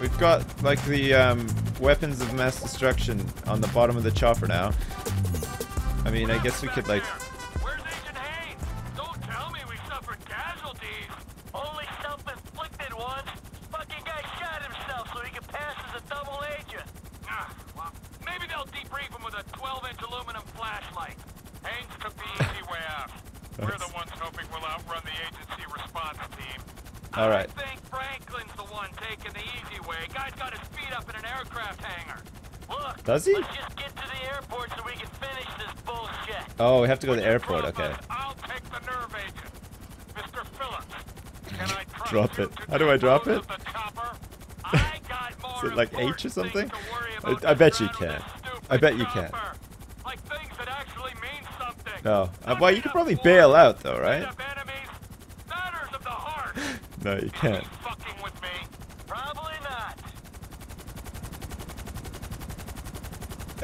We've got, like, the um, weapons of mass destruction on the bottom of the chopper now. I mean, I guess we could, like... Does he? let's just get to the airport so we can finish this bullshit. Oh, we have to go to the airport, okay. I'll take the nerve agent. Mr. Phillips, can I Drop it. How do I drop it? of the chopper? I got more Is it like H or something? I- I bet you can. I bet you can. Like things that actually mean something. No. Uh, well, you could probably bail out, though, right? up enemies, matters of the heart. No, you can't. You fucking with me? Probably not.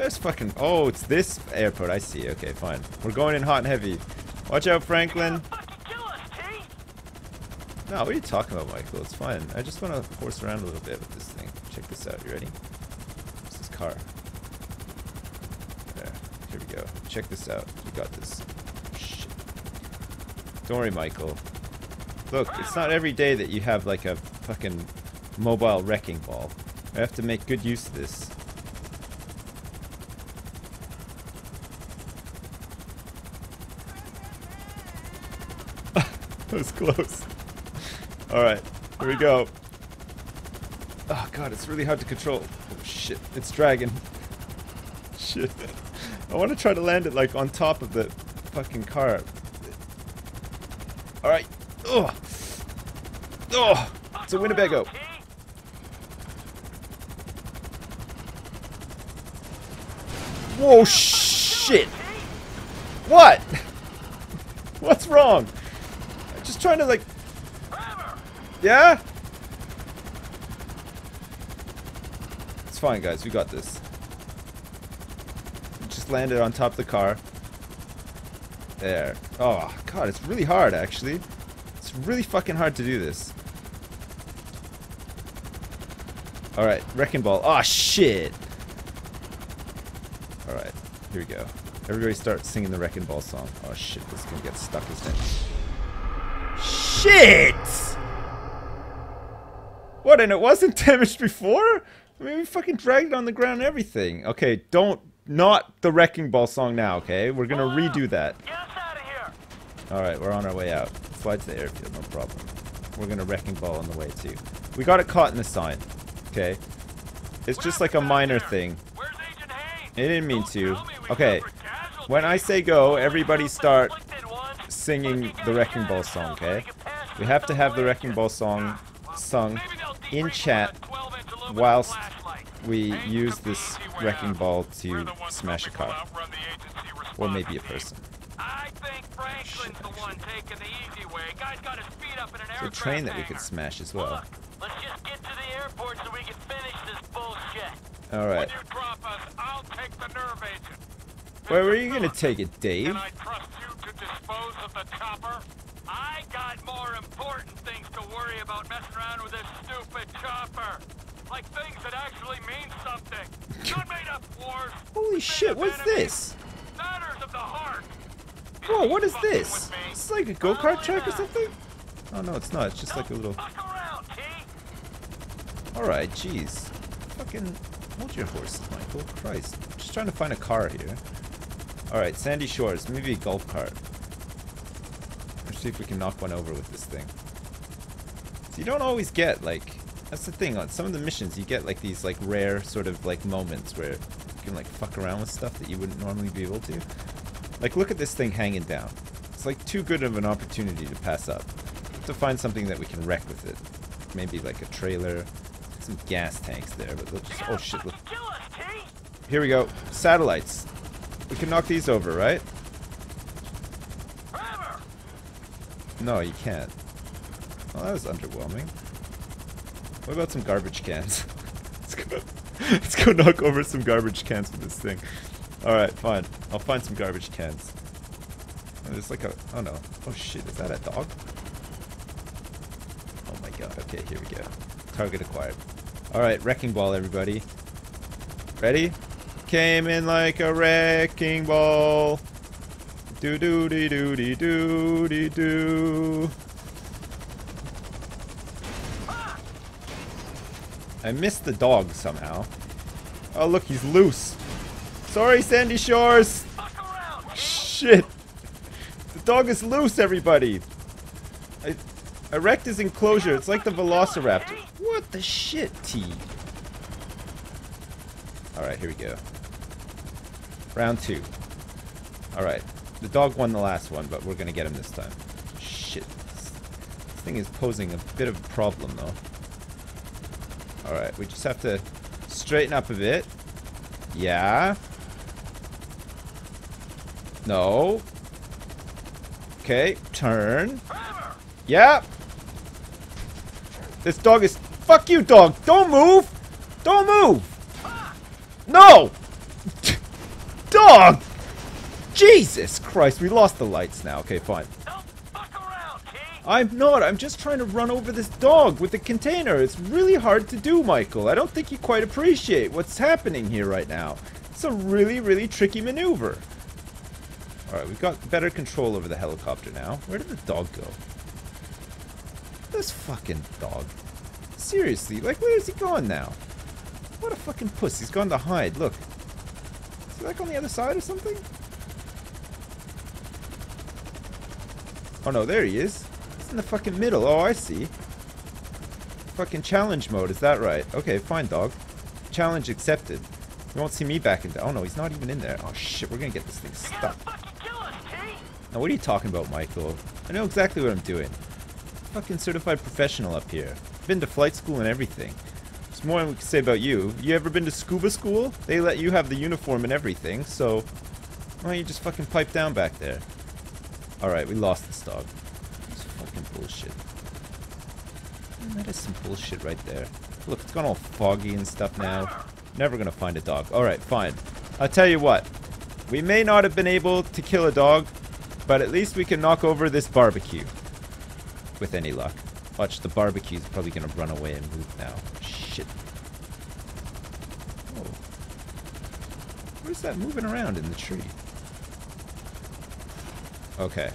There's fucking... Oh, it's this airport. I see. Okay, fine. We're going in hot and heavy. Watch out, Franklin. Fucking kill us, T. No, what are you talking about, Michael? It's fine. I just want to horse around a little bit with this thing. Check this out. You ready? What's this car? There. Here we go. Check this out. We got this. Shit. Don't worry, Michael. Look, it's not every day that you have like a fucking mobile wrecking ball. I have to make good use of this. that was close. Alright, here we go. Oh god, it's really hard to control. Oh shit, it's dragging. Shit. I want to try to land it like on top of the fucking car. Alright. Oh. Oh. It's a Winnebago. Whoa, shit. What? What's wrong? Trying to like. Yeah? It's fine, guys. We got this. Just landed on top of the car. There. Oh, God. It's really hard, actually. It's really fucking hard to do this. Alright. Wrecking ball. Oh, shit. Alright. Here we go. Everybody start singing the Wrecking Ball song. Oh, shit. This is gonna get stuck, isn't? Shit! What, and it wasn't damaged before? I mean, we fucking dragged it on the ground and everything. Okay, don't, not the Wrecking Ball song now, okay? We're gonna redo that. Get us out of here. Alright, we're on our way out. Fly to the airfield, no problem. We're gonna Wrecking Ball on the way too. We got it caught in the sign, okay? It's just like a minor thing. Where's Agent Haines? I didn't mean to. tell me we Okay, when I say go, everybody start singing the Wrecking Ball song, okay? He could pass We have to have the Wrecking. Ball song sung in chat with a 12-inch aluminum whilst we use this Wrecking. Ball to smash a car. outrun the agency Or maybe a person. I think Franklin's the one taking the easy way. Guy's got his feet up in an There's a train that we could smash as well. Let's just get to the airport so we can finish this bullshit. Alright. When you drop us, I'll take the nerve agent. Where were you gonna take it, Dave? Can I trust you to dispose of the chopper? I got more important things to worry about messing around with this stupid chopper. Like things that actually mean something. Not made up wars. Holy shit, what's this? Matters of the heart. Whoa, what is this? It's like a go-kart track or something? Oh no, it's not. It's just like a little... Fuck around, Alright, jeez. Fucking hold your horses, Michael. Christ. I'm just trying to find a car here. Alright, Sandy Shores. Maybe a golf cart. Let's see if we can knock one over with this thing. So you don't always get, like... That's the thing, on some of the missions you get like these like rare sort of like moments where you can like fuck around with stuff that you wouldn't normally be able to. Like look at this thing hanging down. It's like too good of an opportunity to pass up. To find something that we can wreck with it. Maybe like a trailer, some gas tanks there, but just oh shit, look. Here we go. Satellites. We can knock these over, right? No, you can't. Well, that was underwhelming. What about some garbage cans? let's go. Let's go knock over some garbage cans with this thing. All right, fine. I'll find some garbage cans. Oh, There's like a. Oh no. Oh shit. Is that a dog? Oh my god. Okay, here we go. Target acquired. Alright, wrecking ball, everybody. Ready? Came in like a wrecking ball. Do do dee do dee do dee do. I missed the dog somehow. Oh look, he's loose. Sorry, Sandy Shores. Shit. The dog is loose, everybody. I, I wrecked his enclosure. It's like the Velociraptor. What the shit, T? Alright, here we go. Round two. Alright. The dog won the last one, but we're gonna get him this time. Shit. This thing is posing a bit of a problem, though. Alright, we just have to straighten up a bit. Yeah. No. Okay, turn. Yeah. This dog is. Fuck you, dog. Don't move. Don't move. No. dog. Jesus Christ, we lost the lights now. Okay, fine. Don't fuck around, T. I'm not. I'm just trying to run over this dog with the container. It's really hard to do, Michael. I don't think you quite appreciate what's happening here right now. It's a really, really tricky maneuver. Alright, we've got better control over the helicopter now. Where did the dog go? This fucking dog. Seriously, like where is he going now? What a fucking puss. He's gone to hide. Look. Is he like on the other side or something? Oh no, there he is. In the fucking middle. Oh, I see. Fucking challenge mode, is that right? Okay, fine, dog. Challenge accepted. You won't see me back in there. Oh no, he's not even in there. Oh shit, we're gonna get this thing stuck. fucking kill us, T. Now, what are you talking about, Michael? I know exactly what I'm doing. Fucking certified professional up here. Been to flight school and everything. There's more we can say about you. You ever been to scuba school? They let you have the uniform and everything, so why don't you just fucking pipe down back there? Alright, we lost this dog. Bullshit. That is some bullshit right there. Look, it's gone all foggy and stuff now. Never gonna find a dog. Alright, fine. I'll tell you what. We may not have been able to kill a dog, but at least we can knock over this barbecue. With any luck. Watch, the barbecue's probably gonna run away and move now. Shit. Oh. What is that moving around in the tree? Okay.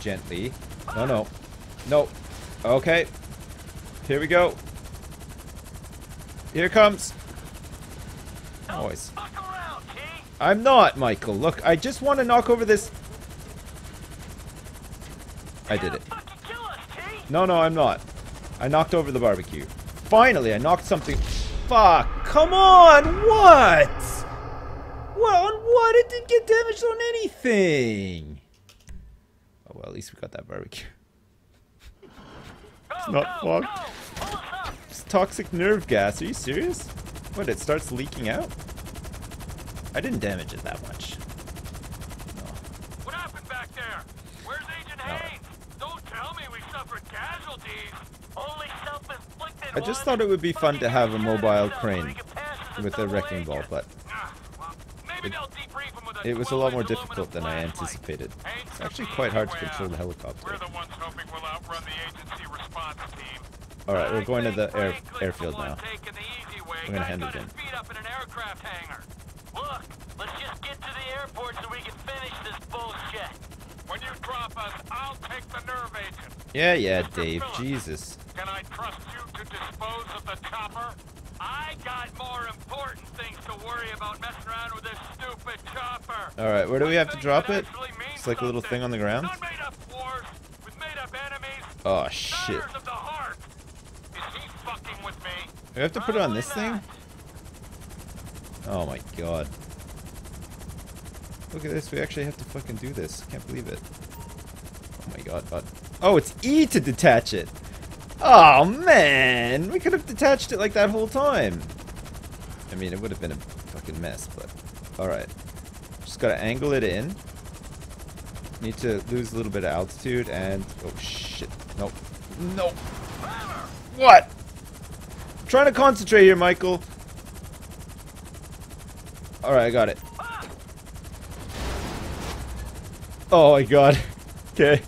Gently. No, no. No. Okay. Here we go. Here comes. T. I'm not, Michael. Look, I just want to knock over this. I did it. No, no, I'm not. I knocked over the barbecue. Finally, I knocked something. Fuck! Come on! What? What on what? It didn't get damaged on anything. Least we got that barbecue. Go, not go, fucked. go. Pull us up. It's toxic nerve gas. Are you serious? What? It starts leaking out? I didn't damage it that much. No. What happened back there? Where's Agent. Haines? Don't tell me we suffered casualties. Only self-inflicted I just thought it would be fun to have a mobile shot himself so crane he could pass as with a wrecking ball, but Ah, well, maybe It- they'll debrief him with a it was a lot more difficult than I anticipated. It's actually quite hard to control the helicopter. We're the ones hoping we'll outrun the agency response team. Alright, we're going to the air, airfield now. taking the easy way. We're gonna hand it in. feet up in an aircraft hangar. Look, let's just get to the airport so we can finish this bullshit. When you drop us, I'll take the nerve agent. Yeah, yeah, Mr. Dave. Phillips. Jesus. Can I trust you to dispose of the chopper? I got more important things to worry about messing around with this stupid chopper. Alright, where do we have to drop it? It's like a little thing on the ground? Made up wars with made up enemies. Oh, shit. Matters of the heart. Is he fucking with me? We have to put it on this thing? Oh my god. Look at this, we actually have to fucking do this. Can't believe it. Oh my god, but Oh, it's E to detach it! Oh man! We could have detached it like that whole time! I mean, it would have been a fucking mess, but... Alright. Just gotta angle it in. Need to lose a little bit of altitude and... Oh shit. Nope. Nope. What? I'm trying to concentrate here, Michael. Alright, I got it. Oh my god. Okay.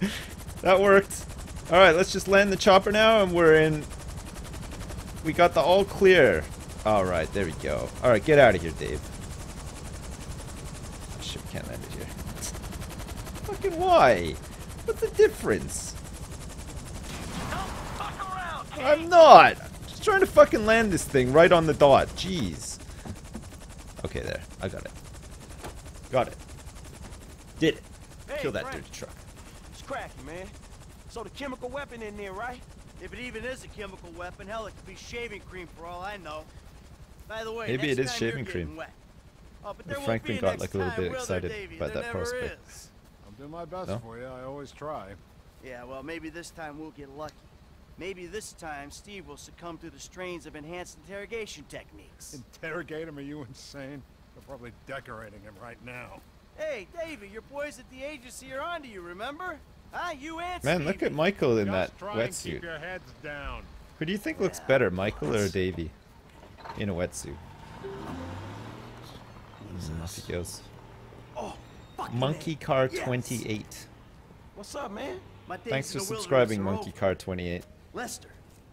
That worked. Alright, let's just land the chopper now and we're in We got the all clear. Alright, there we go. Alright, get out of here, Dave. Shit, we can't land it here. Fucking why? What's the difference? Don't fuck around. I'm not! Just trying to fucking land this thing right on the dot. Jeez. Okay, there. I got it. Got it. Did it. Hey, Kill that Frank, dirty truck. It's cracking, man. So the chemical weapon in there, right? If it even is a chemical weapon, hell, it could be shaving cream for all I know. By the way, Maybe it is shaving cream. Oh, but And there Franklin be got, like, a little bit will there, excited Davey? by There that prospect. is. I'll do my best No? for you. I always try. Yeah, well, maybe this time we'll get lucky. Maybe this time Steve will succumb to the strains of enhanced interrogation techniques. Interrogate him? Are you insane? They're probably decorating him right now. Hey, Davy, your boys at the agency are onto you, remember? Ah, You and Man, look at Michael in Just that try and keep wetsuit. your heads down. Who do you think looks better, Michael or Davey? In a wetsuit. Off he goes. Oh, Monkey A. Car Yes. 28. What's up, man? My days Thanks in for the wilderness subscribing, Monkey. Car 28. Lester,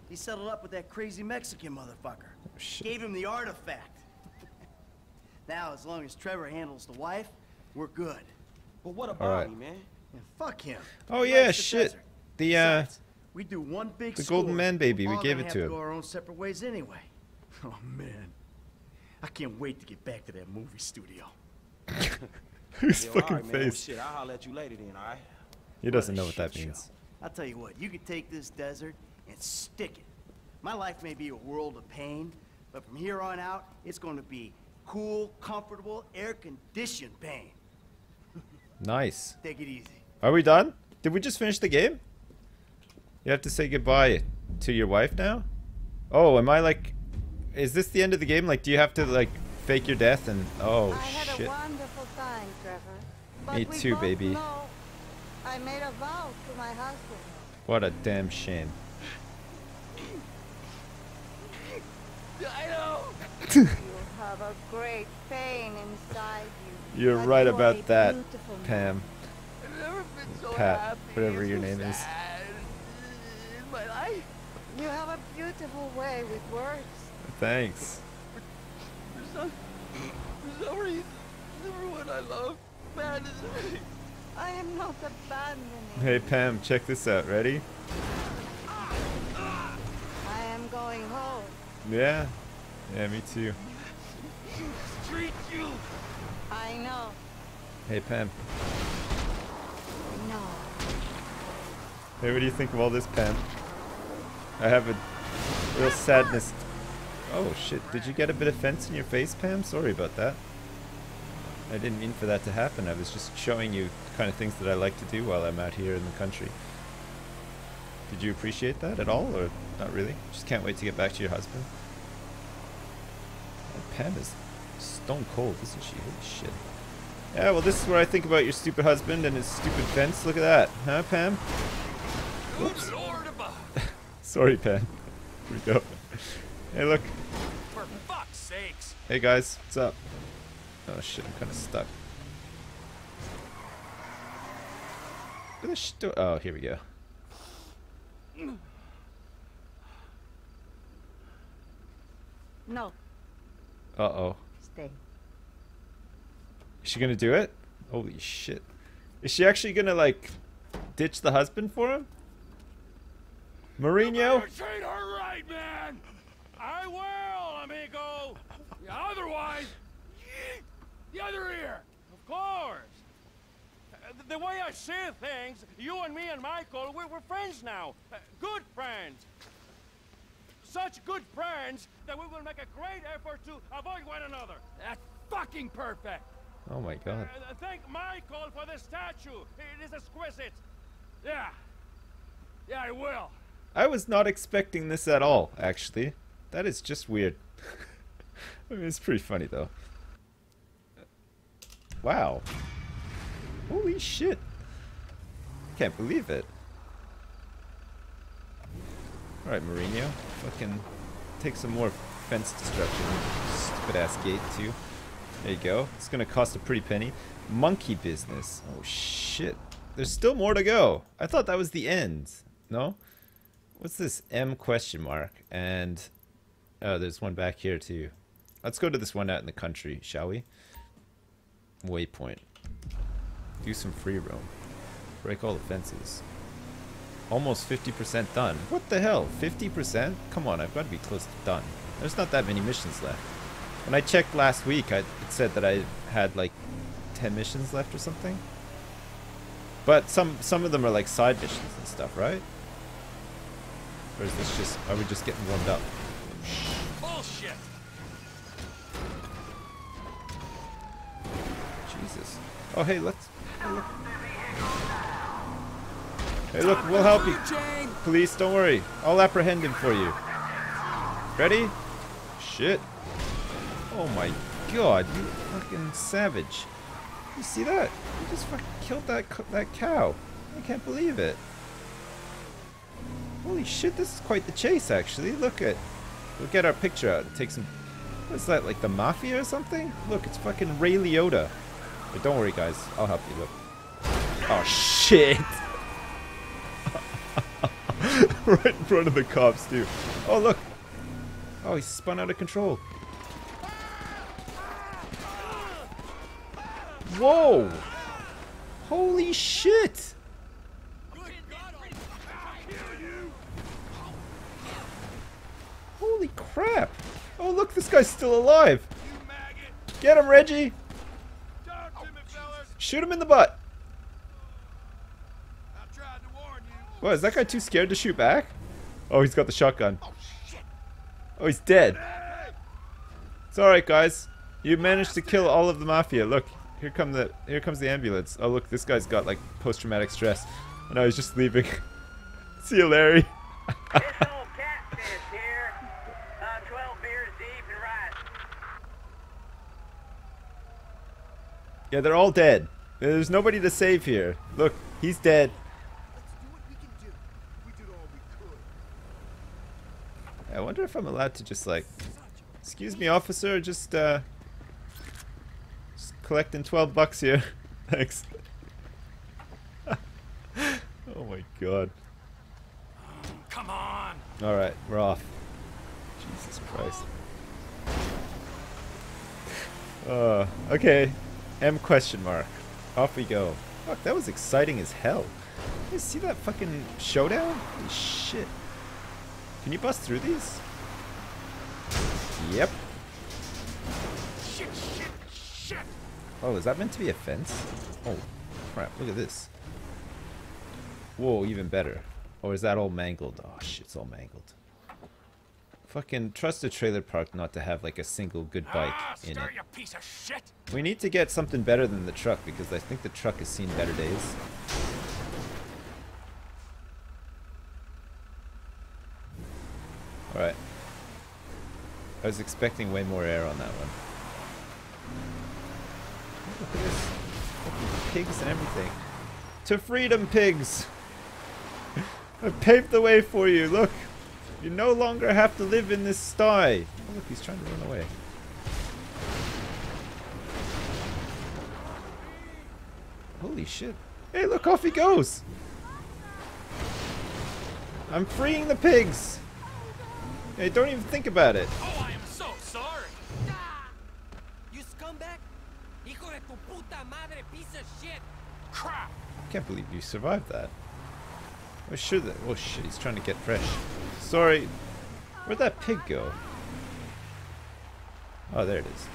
he settled up with that crazy Mexican motherfucker. Oh, shit. Gave him the artifact. now, as long as Trevor handles the wife, we're good. But what All about right. me, man? And fuck him. Oh He yeah, likes the shit. The uh Besides, we do one big the Golden. Man baby, we gave gonna it have to him. Go our own separate ways anyway. Oh man, I can't wait to get back to that movie studio. whose Yo, fucking all right, man. Well, face. shit, I'll holler at you later then, all right? He doesn't What know what that shit show. means. I'll tell you what, you could take this desert and stick it. My life may be a world of pain, but from here on out, it's going to be cool, comfortable, air-conditioned pain. Nice. Take it easy. Are we done? Did we just finish the game? You have to say goodbye to your wife now? Oh, am I like... Is this the end of the game? Like, do you have to, like, fake your death and... Oh, I had shit. a wonderful time, Trevor. Me too, baby. know I made a vow to my husband. What a damn shame. I know. You have a great pain inside you. You're but right you about that. Pam. I've never been so Pat, happy whatever and your so name is. in my life. You have a beautiful way with words. Thanks. For some, for some reason, everyone I love abandons me. I am not abandoning. Hey, Pam, check this out. Ready? I am going home. Yeah? Yeah, me too. Treat you. I know. Hey, Pam. No. Hey, what do you think of all this, Pam? I have a real sadness. Oh, shit. Did you get a bit of fence in your face, Pam? Sorry about that. I didn't mean for that to happen. I was just showing you the kind of things that I like to do while I'm out here in the country. Did you appreciate that at all, or not really? Just can't wait to get back to your husband. Oh, Pam is stone cold, isn't she? Holy shit. Yeah, well, this is what I think about your stupid husband and his stupid fence. Look at that, huh, Pam? Good Lord above. Sorry, Pam. Here we go. Hey, look. For fuck's sakes. Hey, guys. What's up? Oh, shit. I'm kind of stuck. Look at this Oh, here we go. No. Uh-oh. Stay. Is she gonna do it? Holy shit. Is she actually gonna, like, ditch the husband for him? Mourinho? treat her right, man. I will, amigo. Otherwise, the other ear. Of course. Uh, The way I see things, you and me and Michael, we're, we're friends now. Uh, good friends. Such good friends that we will make a great effort to avoid one another. That's fucking perfect. Oh my god. Uh, thank Michael for the statue. It is exquisite. Yeah. Yeah, I will. I was not expecting this at all, actually. That is just weird. I mean, it's pretty funny, though. Wow. Holy shit. Can't believe it. Alright, Mourinho. Fucking take some more fence destruction. Stupid ass gate, too. There you go. It's gonna cost a pretty penny. Monkey business. Oh shit. There's still more to go. I thought that was the end. No? What's this M question mark? And Oh, there's one back here too. Let's go to this one out in the country, shall we? Waypoint. Do some free roam. Break all the fences. Almost 50% done. What the hell? 50%? Come on, I've got to be close to done. There's not that many missions left. When I checked last week, I, it said that I had like 10 missions left or something. But some some of them are like side missions and stuff, right? Or is this just, are we just getting warmed up? Bullshit! Jesus. Oh, hey, let's. Hey, look. Hey, look, we'll help you. Police, don't worry. I'll apprehend him for you. Ready? Shit. Oh my god, you fucking savage. You see that? You just fucking killed that that cow. I can't believe it. Holy shit, this is quite the chase, actually. Look at. We'll get our picture out and take some. What's that, like the mafia or something? Look, it's fucking Ray Liotta. But don't worry, guys. I'll help you. Look. Oh shit! right in front of the cops, too. Oh look. Oh, he spun out of control. Whoa! Holy shit! Holy crap! Oh look, this guy's still alive! Get him, Reggie! Shoot him in the butt! What, is that guy too scared to shoot back? Oh, he's got the shotgun. Oh, he's dead. It's alright, guys. You managed to kill all of the mafia. Look, here come the here comes the ambulance. Oh, look, this guy's got like post-traumatic stress. And I was just leaving. See you, Larry. This old catfish here, uh, 12 beers deep and right. Yeah, they're all dead. There's nobody to save here. Look, he's dead. I wonder if I'm allowed to just like, excuse me, officer, just uh, just collecting 12 bucks here. Thanks. oh my god. Come on! All right, we're off. Jesus Christ. Uh, okay. M question mark. Off we go. Fuck, that was exciting as hell. You see that fucking showdown? Holy shit. Can you bust through these? Yep. Shit, shit, shit! Oh, is that meant to be a fence? Oh, crap. Look at this. Whoa, even better. Or is that all mangled? Oh, shit, it's all mangled. Fucking trust a trailer park not to have like a single good bike ah, in it. piece of shit! We need to get something better than the truck because I think the truck has seen better days. Alright. I was expecting way more air on that one. Look at this. Pigs and everything. To freedom, pigs! I paved the way for you, look! You no longer have to live in this sty! Oh, look, he's trying to run away. Holy shit. Hey, look, off he goes! I'm freeing the pigs! Hey, don't even think about it. Oh, I am so sorry! Ah! You scumbag! Hijo de tu puta madre, piece of shit! Crap! I can't believe you survived that. Oh, sure that. Oh shit, he's trying to get fresh. Sorry. Where'd that pig go? Oh, there it is.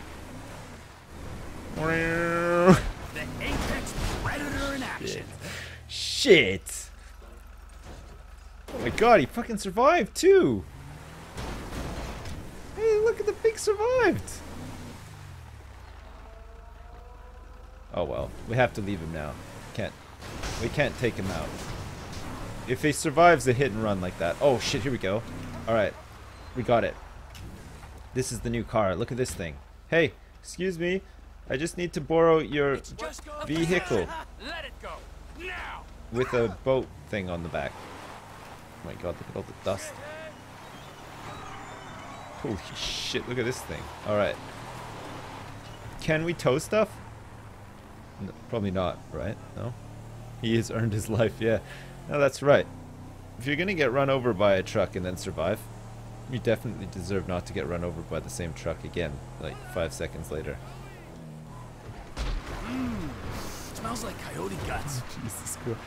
The apex predator in action! Shit! Oh my god, he fucking survived too! Hey, look at the pig survived! Oh well, we have to leave him now. Can't. We can't take him out. If he survives a hit and run like that. Oh shit, here we go. Alright. We got it. This is the new car. Look at this thing. Hey, excuse me. I just need to borrow your vehicle Let it go! Now! with a boat thing on the back. Oh my god, look at all the dust. Holy shit, look at this thing. Alright. Can we tow stuff? No, probably not, right? No? He has earned his life, yeah. No, that's right. If you're gonna get run over by a truck and then survive, You definitely deserve not to get run over by the same truck again, like five seconds later. Mm, smells like coyote guts. Jesus Christ.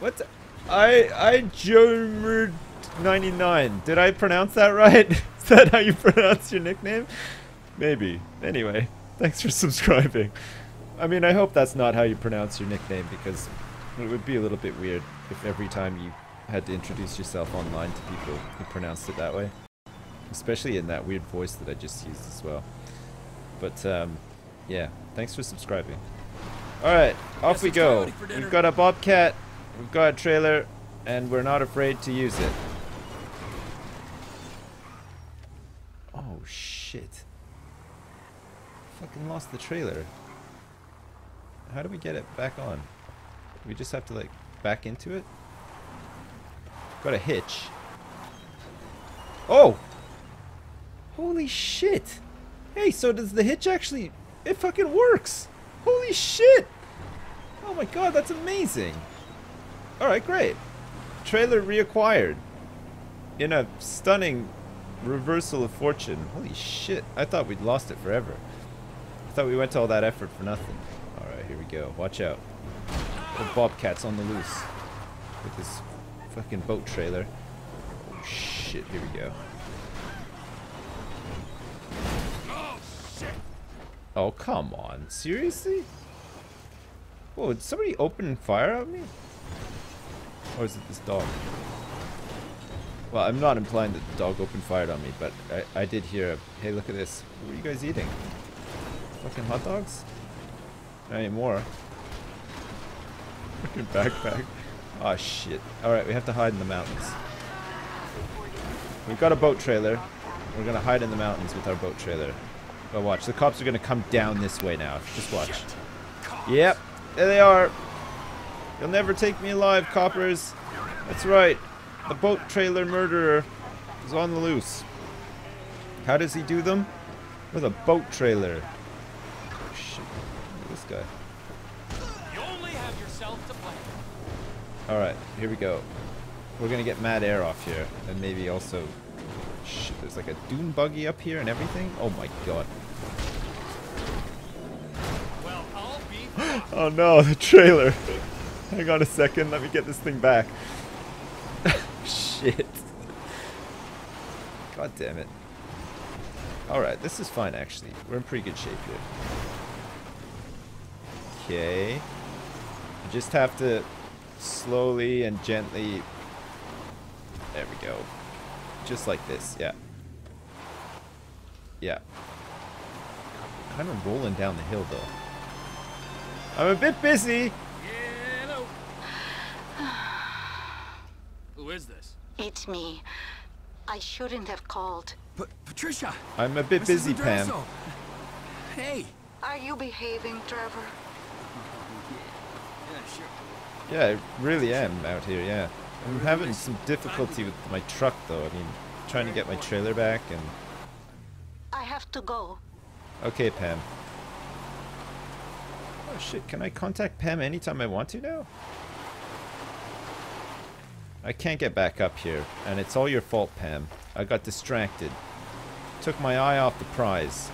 What? the- I I Jomer 99. Did I pronounce that right? Is that how you pronounce your nickname? Maybe. Anyway, thanks for subscribing. I mean, I hope that's not how you pronounce your nickname because it would be a little bit weird if every time you had to introduce yourself online to people you pronounced it that way. Especially in that weird voice that I just used as well. But um, yeah, thanks for subscribing. Alright, off we go. coyote for dinner. We've got a Bobcat, we've got a trailer, and we're not afraid to use it. Oh shit. Fucking lost the trailer. How do we get it back on? We just have to like back into it? Got a hitch. Oh! Holy shit! Hey, so does the hitch actually... It fucking works! Holy shit! Oh my god, that's amazing! Alright, great. Trailer reacquired. In a stunning reversal of fortune. Holy shit, I thought we'd lost it forever. I thought we went to all that effort for nothing. Alright, here we go. Watch out. Bobcat's on the loose. With this fucking boat trailer. Oh shit, here we go. Oh, come on. Seriously? Whoa, did somebody open fire at me? Or is it this dog? Well, I'm not implying that the dog opened fire on me, but I, I did hear a, hey, look at this. What are you guys eating? Fucking hot dogs? Not anymore. Fucking backpack. Oh shit. Alright, we have to hide in the mountains. We've got a boat trailer. We're gonna hide in the mountains with our boat trailer. But watch, the cops are gonna come down this way now. Just watch. Yep, there they are. You'll never take me alive, coppers. That's right. The boat trailer murderer is on the loose. How does he do them? With a boat trailer. Oh, shit. Look at this guy. Alright, here we go. We're gonna get mad air off here. And maybe also... Shit, there's like a dune buggy up here and everything? Oh my god. Well, I'll be. Oh no, the trailer. Hang on a second, let me get this thing back. Shit. God damn it. Alright, this is fine actually. We're in pretty good shape here. Okay. You just have to slowly and gently... There we go. Just like this, yeah. Yeah. Kind of rolling down the hill though. I'm a bit busy. Hello. Who is this? It's me. I shouldn't have called. P Patricia. I'm a bit Mrs. busy, Pam. Hey. Are you behaving, Trevor? Yeah, I really am out here, yeah. I'm having some difficulty with my truck though. I mean, trying to get my trailer back and... I have to go. Okay, Pam. Oh shit, can I contact Pam anytime I want to now? I can't get back up here, and it's all your fault, Pam. I got distracted. Took my eye off the prize.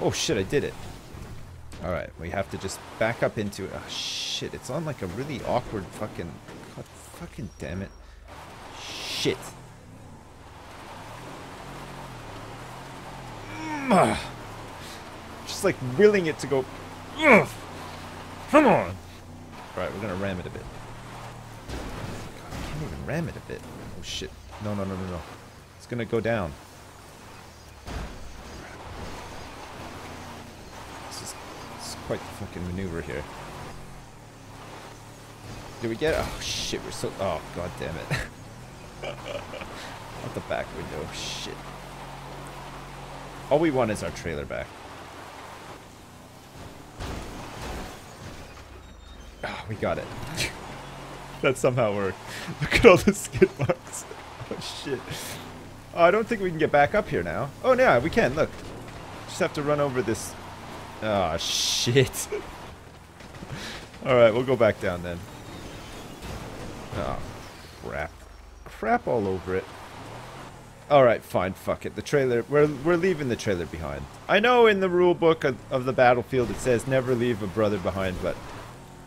Oh shit, I did it. Alright, we have to just back up into it. Oh shit, it's on like a really awkward fucking... God fucking damn it. Shit. Just like willing it to go... Come on! Alright, we're gonna ram it a bit. God, I can't even ram it a bit. Oh shit. No, no, no, no, no. It's gonna go down. This is, this is quite the fucking maneuver here. Did we get? Oh shit, we're so... Oh god damn it. Out the back window. Shit. All we want is our trailer back. Ah, we got it. that somehow worked. Look at all the skid marks. Oh shit. Oh, I don't think we can get back up here now. Oh, yeah, we can. Look. Just have to run over this. Oh, shit. Alright, we'll go back down then. Oh, crap. Crap all over it. All right, fine, fuck it. The trailer, we're we're leaving the trailer behind. I know in the rule book of, of the battlefield it says never leave a brother behind, but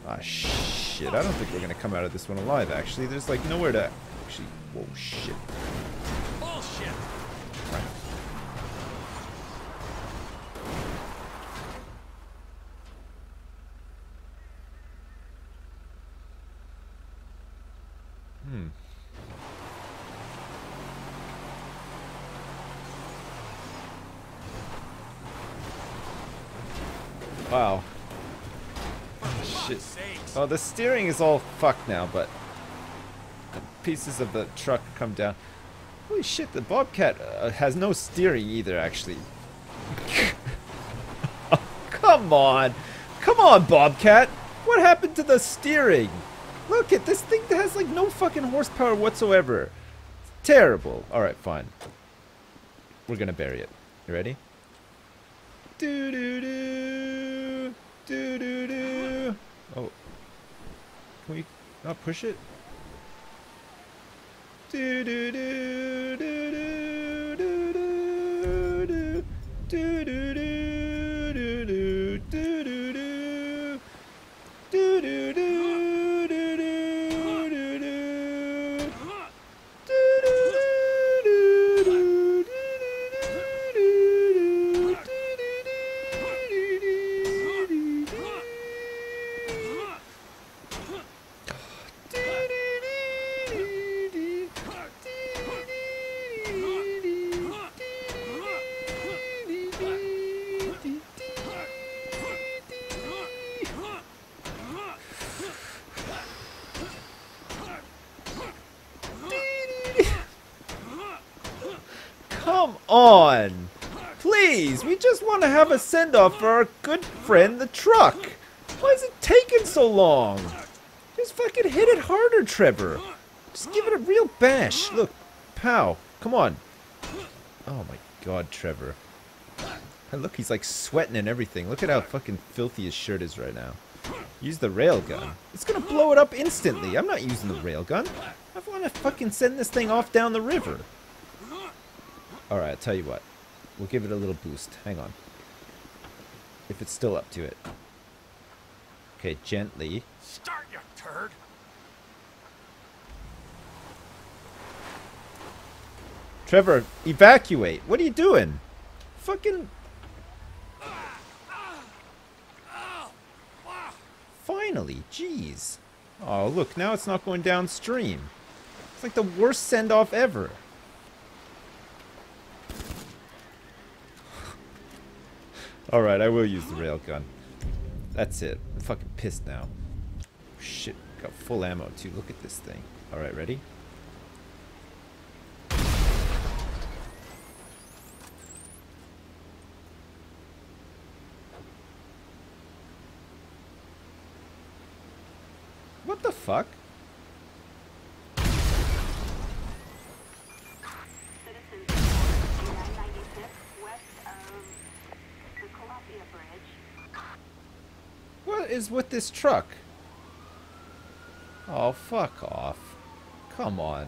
ah shit, I don't think we're gonna come out of this one alive. Actually, there's like nowhere to actually. Whoa, shit. Bullshit. Hmm. Wow. Shit. Oh, the steering is all fucked now, but the pieces of the truck come down. Holy shit, the Bobcat uh, has no steering either, actually. come on. Come on, Bobcat. What happened to the steering? Look at this thing that has like no fucking horsepower whatsoever. It's terrible. Alright, fine. We're gonna bury it. You ready? Do do do do do do. Oh, can we not push it? Do do do do do do do do do on! Please, we just want to have a send off for our good friend the truck. Why is it taking so long? Just fucking hit it harder, Trevor. Just give it a real bash. Look, pow. Come on. Oh my god, Trevor. And look, he's like sweating and everything. Look at how fucking filthy his shirt is right now. Use the railgun. It's gonna blow it up instantly. I'm not using the railgun. I want to fucking send this thing off down the river. Alright, I'll tell you what. We'll give it a little boost. Hang on. If it's still up to it. Okay, gently. Start, you turd. Trevor, evacuate. What are you doing? Fucking. Finally, jeez. Oh, look, now it's not going downstream. It's like the worst send off ever. Alright, I will use the railgun. That's it. I'm fucking pissed now. Shit, got full ammo too. Look at this thing. Alright, ready? What the fuck? Is with this truck? Oh, fuck off. Come on.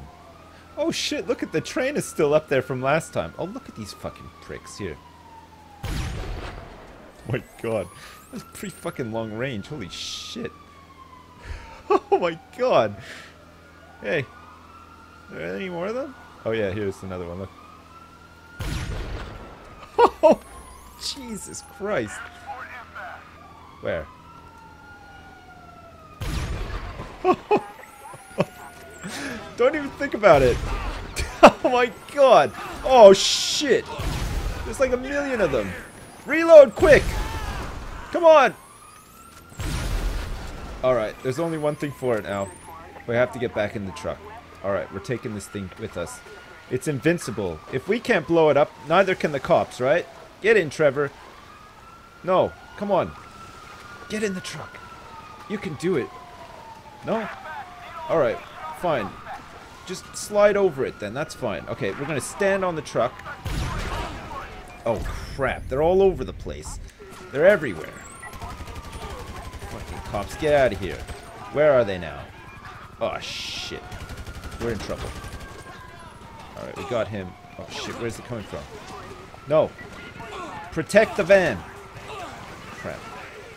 Oh shit, look at the train is still up there from last time. Oh, look at these fucking pricks here. my god. That's pretty fucking long range. Holy shit. Oh my god. Hey. Are there any more of them? Oh yeah, here's another one. Look. Oh, Jesus Christ. Where? Don't even think about it. oh my god. Oh shit. There's like a million of them. Reload quick. Come on. Alright, there's only one thing for it now. We have to get back in the truck. Alright, we're taking this thing with us. It's invincible. If we can't blow it up, neither can the cops, right? Get in, Trevor. No, come on. Get in the truck. You can do it. No? Alright, fine. Just slide over it then, that's fine. Okay, we're gonna stand on the truck. Oh crap, they're all over the place. They're everywhere. Fucking cops, get out of here. Where are they now? Oh shit. We're in trouble. Alright, we got him. Oh shit, where's it coming from? No! Protect the van! Crap.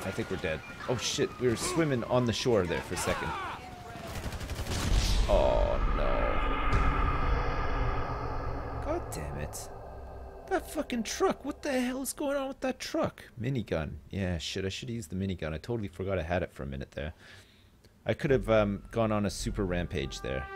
I think we're dead. Oh shit, we were swimming on the shore there for a second. Oh no. God damn it. That fucking truck. What the hell is going on with that truck? Minigun. Yeah, shit, I should have used the minigun. I totally forgot I had it for a minute there. I could have um, gone on a super rampage there.